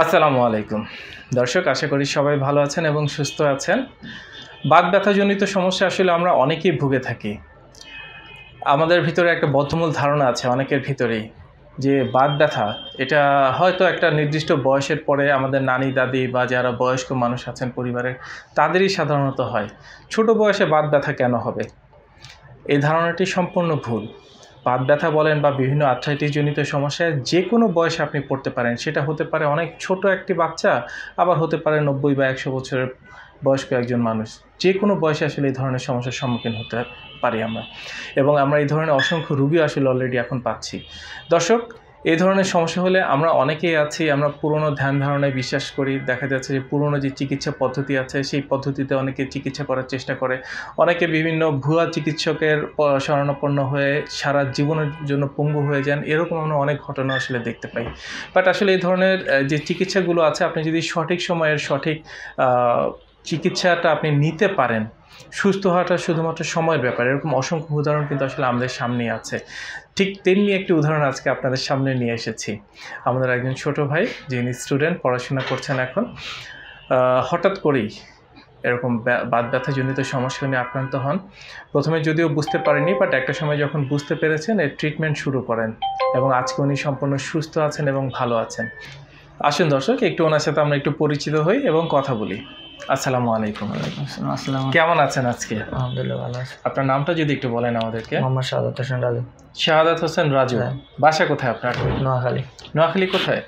আসসালামু আলাইকুম। দর্শক, আশা করি সবাই ভালো আছেন এবং সুস্থ আছেন। বাত ব্যথাজনিত সমস্যা আসলে আমরা অনেকেই ভুগে থাকি। আমাদের ভিতরে একটা বদ্ধমূল ধারণা আছে অনেকের ভিতরেই যে বাত ব্যথা, এটা হয়তো একটা নির্দিষ্ট বয়সের পরে আমাদের নানি, দাদি বা যারা বয়স্ক মানুষ আছেন পরিবারের, তাদেরই সাধারণত হয়। ছোট বয়সে বাত ব্যথা কেন হবে? এই ধারণাটি সম্পূর্ণ ভুল। বাত ব্যথা বলেন বা বিভিন্ন আর্থ্রাইটিস জনিত সমস্যায় যে কোনো বয়সে আপনি পড়তে পারেন, সেটা হতে পারে অনেক ছোট একটি বাচ্চা, আবার হতে পারে নব্বই বা একশো বছরের বয়স্ক একজন মানুষ। যে কোনো বয়সে আসলে এই ধরনের সমস্যার সম্মুখীন হতে পারি আমরা। এবং আমরা এই ধরনের অসংখ্য রুগী আসলে অলরেডি এখন পাচ্ছি। দর্শক এই ধরনের সমস্যা হলে আমরা অনেকেই আছি, আমরা পুরনো ধ্যান ধারণায় বিশ্বাস করি। দেখা যাচ্ছে যে পুরনো যে চিকিৎসা পদ্ধতি আছে, সেই পদ্ধতিতে অনেকে চিকিৎসা করার চেষ্টা করে। অনেকে বিভিন্ন ভুয়া চিকিৎসকের শরণাপন্ন হয়ে সারা জীবনের জন্য পঙ্গু হয়ে যান। এরকম আমরা অনেক ঘটনা আসলে দেখতে পাই। বাট আসলে এই ধরনের যে চিকিৎসাগুলো আছে, আপনি যদি সঠিক সময়ের সঠিক চিকিৎসাটা আপনি নিতে পারেন সুস্থ হওয়াটা শুধুমাত্র সময়ের ব্যাপার। এরকম অসংখ্য উদাহরণ কিন্তু আসলে আমাদের সামনেই আছে। ঠিক তেমনি একটি উদাহরণ আজকে আপনাদের সামনে নিয়ে এসেছি। আমাদের একজন ছোট ভাই, যিনি স্টুডেন্ট, পড়াশোনা করছেন এখন হঠাৎ করেই এরকম বাদ ব্যথাজনিত সমস্যা নিয়ে আক্রান্ত হন। প্রথমে যদিও বুঝতে পারেনি বাট একটা সময় যখন বুঝতে পেরেছেন, এর ট্রিটমেন্ট শুরু করেন এবং আজকে উনি সম্পূর্ণ সুস্থ আছেন এবং ভালো আছেন। আসুন দর্শক, একটু ওনার সাথে আমরা একটু পরিচিত হই এবং কথা বলি। আসসালামু আলাইকুম। আসসালাম কেমন আছেন আজকে? আলহামদুলিল্লাহ ভালো আছি। আপনার নামটা যদি একটু বলেন আমাদেরকে। মোহাম্মদ শাহাদাত হোসেন রাজু। শাহাদাত হোসেন রাজু। হ্যাঁ। বাসা কোথায় আপনার? নোয়াখালী। নোয়াখালী কোথায়?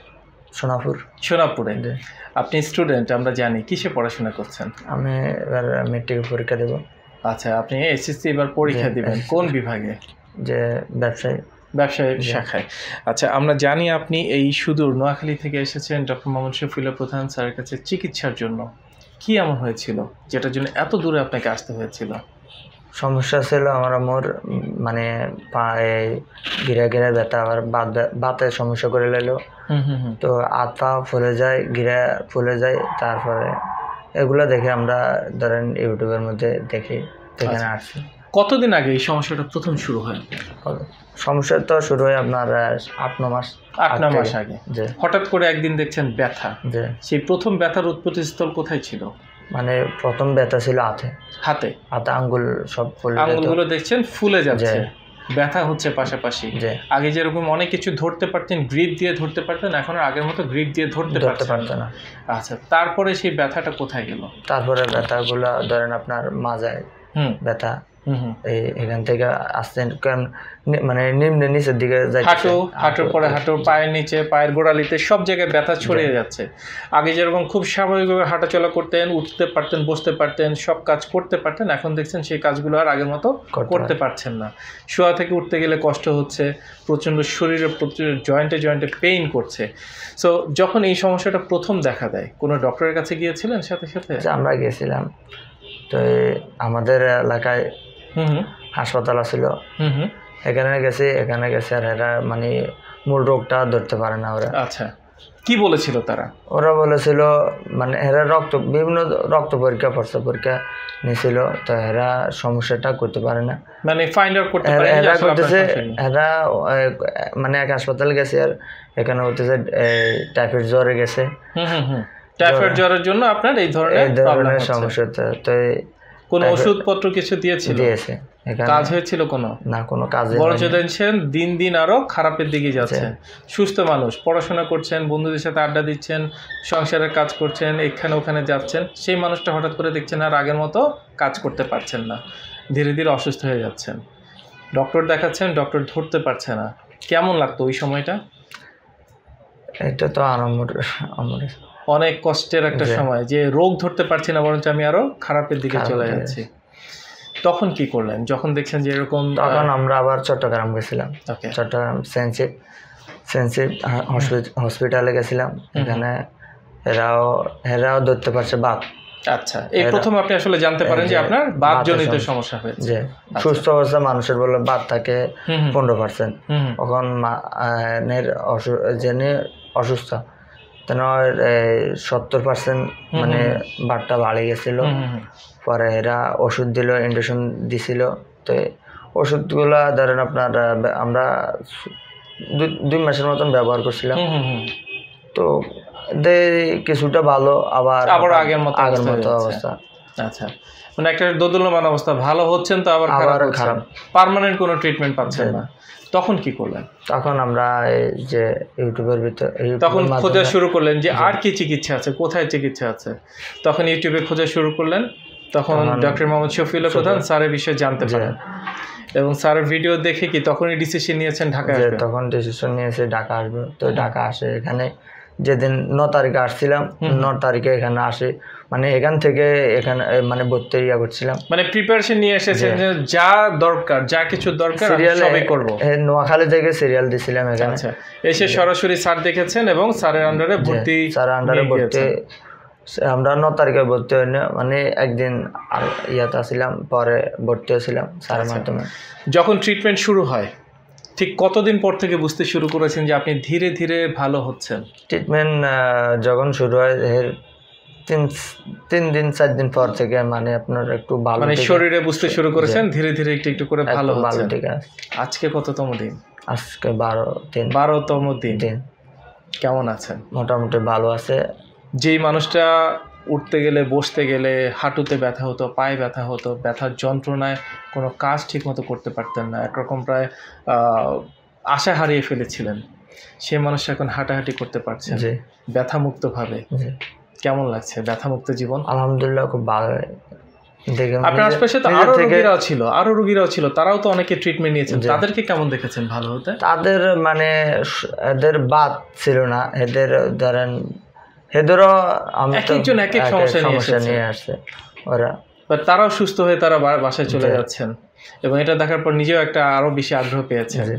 সোনাপুর। সোনাপুরে। আপনি স্টুডেন্ট আমরা জানি কিসে পড়াশোনা করছেন? আমি এবার মেট্রিক পরীক্ষা দেব। আচ্ছা আপনি এসএসসি এবার পরীক্ষা দিবেন। কোন বিভাগে? যে ব্যবসায়ী। ব্যবসায়ী শাখায়। আচ্ছা আমরা জানি আপনি এই সুদূর নোয়াখালী থেকে এসেছেন ডক্টর মোহাম্মদ শফিউল্লাহ প্রধান স্যারের কাছে চিকিৎসার জন্য। কি এমন হয়েছিল যেটার জন্য এত দূরে আপনাকে আসতে হয়েছিল? সমস্যা ছিল আমার মোর মানে পায়ে গিরা গিরা ব্যথা আবার বাত বাতের সমস্যা করে লাইলো। হুম হুম হুম। তো আতা পা ফুলে যায় গিরা ফুলে যায় তারপরে এগুলো দেখে আমরা ধরেন ইউটিউবের মধ্যে দেখি সেখানে আসি। আসছি কতদিন আগে এই সমস্যাটা প্রথম শুরু হয়? সমস্যা তো শুরু হয় আপনার আট ন মাস আট ন মাস আগে। যে হঠাৎ করে একদিন দেখছেন ব্যথা। যে সেই প্রথম ব্যথার উৎপত্তিস্থল কোথায় ছিল? মানে প্রথম ব্যথা ছিল হাতে। হাতে? হাতে আঙ্গুল সব ফুলে যেত। আঙুলগুলো দেখছেন ফুলে যাচ্ছে। ব্যথা হচ্ছে পাশাপাশি। যে আগে যেরকম অনেক কিছু ধরতে পারতেন গ্রিপ দিয়ে ধরতে পারতেন এখন আগের মতো গ্রিপ দিয়ে ধরতে ধরতে পারতেন পারতো না। আচ্ছা তারপরে সেই ব্যথাটা কোথায় গেল? তারপরে ব্যথাগুলো ধরেন আপনার মাজায় ব্যথা হুম হুম। এই এখান থেকে আসছেন কারণ মানে নিম্নে নিচের দিকে হাঁটু হাঁটুর পরে হাঁটুর পায়ের নিচে পায়ের গোড়ালিতে সব জায়গায় ব্যথা ছড়িয়ে যাচ্ছে। আগে যেরকম খুব স্বাভাবিকভাবে হাঁটাচলা করতেন উঠতে পারতেন বসতে পারতেন সব কাজ করতে পারতেন এখন দেখছেন সেই কাজগুলো আর আগের মতো করতে পারছেন। না। শোয়া থেকে উঠতে গেলে কষ্ট হচ্ছে প্রচণ্ড শরীরে প্রচুর জয়েন্টে জয়েন্টে পেইন করছে। সো যখন এই সমস্যাটা প্রথম দেখা দেয় কোনো ডক্টরের কাছে গিয়েছিলেন সাথে সাথে? আমরা গেছিলাম তো আমাদের এলাকায় হাসপাতাল ছিল হুম হুম। এখানে গেছি এখানে গেছে আর এরা মানে মূল রোগটা ধরতে পারে না ওরা। আচ্ছা। কি বলেছিল তারা? ওরা বলেছিল মানে এরা রক্ত বিভিন্ন রক্ত পরীক্ষা প্রস্তাব পরীক্ষা নিয়েছিল তো এরা সমস্যাটা করতে পারে না। মানে ফাইন্ড আউট করতে যে এরা করতেছে এরা মানে এক হাসপাতাল গেছে আর এখানে হতেছে টাইফয়েড জ্বরে গেছে। হুম হুম। টাইফয়েড জ্বরের জন্য আপনার এই ধরনের প্রবলেম সমস্যা তো- এই ওষুধপত্র কিছু দিয়েছিল? দিয়েছে কাজ হয়েছিল কোনো? না কোনো কাজে বরঞ্চ দেখছেন দিন দিন আরও খারাপের দিকে যাচ্ছে। আচ্ছা। সুস্থ মানুষ পড়াশোনা করছেন বন্ধুদের সাথে আড্ডা দিচ্ছেন সংসারের কাজ করছেন এখানে ওখানে যাচ্ছেন সেই মানুষটা হঠাৎ করে দেখছেন আর আগের মতো কাজ করতে পারছেন না। ধীরে ধীরে অসুস্থ হয়ে যাচ্ছেন। ডক্টর দেখাচ্ছেন ডক্টর ধরতে পারছে না। কেমন লাগতো ওই সময়টা? এটা তো আমার অনেক কষ্টের একটা সময় যে রোগ ধরতে পারছি না বরঞ্চ আমি আরও খারাপের দিকে চলে যাচ্ছি। তখন কি করলেন? যখন দেখছেন যে এরকম তখন আমরা আবার চট্টগ্রাম গেছিলাম। চট্টগ্রাম সেন্সিভ সেন্সিভ হসপিটালে গেছিলাম। এখানে এরাও এরাও ধরতে পারছে বাপ আচ্ছা এই প্রথম আপনি আসলে জানতে পারেন যে আপনার বাতজনিত বাতের সমস্যা। হয়েছে। যে সুস্থ অবস্থা মানুষের বলে বাদ থাকে পনেরো পার্সেন্ট তখন মা- আহ, নের অসু- জেনে অসুস্থ। তেন সত্তর পার্সেন্ট মানে বাটটা বাড়ে গেছিল। পরে এরা ওষুধ দিল ইঞ্জেকশন দিছিল। তো ওষুধগুলা ধরেন আপনার আমরা দুই- মাসের মতন ব্যবহার করছিলাম। তো দেয় কিছুটা ভালো আবার আবার আগের মতো আগের মতো অবস্থা। আচ্ছা। মানে একটা দোদুল্যমান অবস্থা। ভালো হচ্ছেন তো আবার খারাপ আবার খারাপ। পার্মানেন্ট কোনো ট্রিটমেন্ট পাচ্ছেন না। তখন কি করলেন? তখন আমরা এই যে ইউটিউবের ভিতর তখন খোঁজা শুরু করলেন যে আর কি চিকিৎসা আছে কোথায় চিকিৎসা আছে? তখন ইউটিউবে খোঁজা শুরু করলেন। তখন ডক্টর মোহাম্মদ শফিউল্লাহ প্রধান স্যারের বিষয়ে জানতে পারেন। এবং স্যারের ভিডিও দেখে কি তখনই ডিসিশন নিয়েছেন ঢাকায় তখন ডিসিশন নিয়েছে ঢাকা আসবে। তো ঢাকা আসে এখানে। যেদিন ন তারিখে আসছিলাম ন তারিখে এখানে আসি। মানে এখান থেকে এখানে মানে ভর্তি ইয়া করছিলাম। মানে প্রিপারেশন নিয়ে এসেছেন যে যা দরকার যা কিছু দরকার সিরিয়াল সবই করব। নোয়াখালী থেকে সিরিয়াল দিছিলাম এখানে। আচ্ছা এসে সরাসরি স্যার দেখেছেন এবং স্যারের আন্ডারে ভর্তি স্যার আন্ডারে ভর্তি আমরা ন তারিখে ভর্তি হই না মানে একদিন ইয়াতে আসছিলাম পরে ভর্তি হয়েছিলাম স্যারের আচ্ছা। মাধ্যমে। যখন ট্রিটমেন্ট শুরু হয় ঠিক কতদিন পর থেকে বুঝতে শুরু করেছেন যে আপনি ধীরে ধীরে ভালো হচ্ছেন? ট্রিটমেন্ট যখন শুরু হয় এর তিন তিন দিন চার দিন পর থেকে মানে আপনার একটু ভালো মানে শরীরে বুঝতে শুরু করেছেন ধীরে ধীরে একটু একটু করে ভালো ভালো ঠিক আছে আজকে কততম দিন? আজকে বারো দিন। বারোতম দিন। দিন। কেমন আছেন? মোটামুটি ভালো আছে। যেই মানুষটা উঠতে গেলে বসতে গেলে হাঁটুতে ব্যথা হতো পায়ে ব্যথা হতো ব্যথার যন্ত্রণায় কোনো কাজ ঠিকমতো করতে পারতেন না। একরকম প্রায় আশা হারিয়ে ফেলেছিলেন। সে মানুষ এখন হাঁটাহাঁটি করতে পারছেন জি। ব্যথামুক্তভাবে। কেমন লাগছে ব্যথামুক্ত জীবন? আলহামদুলিল্লাহ খুব ভালো আপনার আশপাশে তো আরও রোগীরাও ছিল আরও রোগীরাও ছিল তারাও তো অনেকে ট্রিটমেন্ট নিয়েছেন। তাদেরকে কেমন দেখেছেন? ভালো হতে? তাদের মানে এদের বাদ ছিল না। এদের ধরেন একজন এক এক এক সমস্যা নিয়ে আসছে। ওরা বাট তারাও সুস্থ হয়ে তারা বাসায় চলে যাচ্ছেন। এবং এটা দেখার পর নিজেও একটা আরও বেশি আগ্রহ পেয়েছেন।